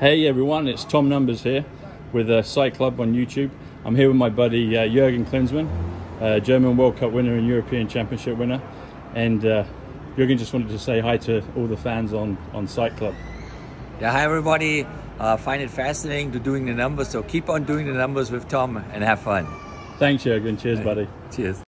Hey everyone, it's Tom Numbers here with uh, Psych Club on YouTube. I'm here with my buddy uh, Jürgen Klinsmann, uh, German World Cup winner and European Championship winner. And uh, Jürgen just wanted to say hi to all the fans on, on Psych Club. Yeah, hi everybody. Uh, find it fascinating to doing the numbers, so keep on doing the numbers with Tom and have fun. Thanks Jürgen, cheers buddy. Cheers.